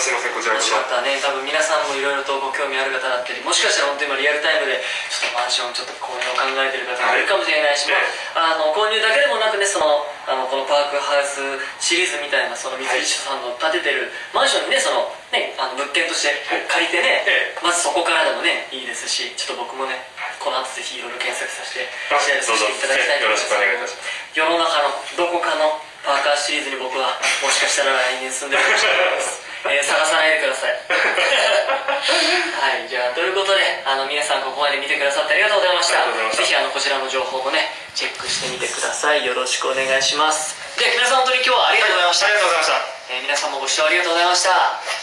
すいませんこちらこそ。楽しかったね。多分皆さんもいろいろとご興味ある方だったりもしかしたら本当に今リアルタイムでちょっとマンションちょっと購入を考えてる方もいるかもしれないし、はいまあ、あの購入だけでもなくねそのあのこのパークハウスシリーズみたいなその三菱さんの建ててるマンションにねそのねあの物件として借りてね、え。まずそこからでもねいいですしちょっと僕もねこの後ぜひいろいろ検索させてあシェアさせていただきたいと思います。どうぞ。よろしくお願いいたします。世の中のどこかのパーカーシリーズに僕はもしかしたら来年住んでるかもしれないです、ださい。はいじゃあということであの皆さんここまで見てくださってありがとうございました。ぜひあのこちらの情報もねチェックしてみてください。よろしくお願いします。で皆さん本当に今日はありがとうございました。ありがとうございました。えー皆さんもご視聴ありがとうございました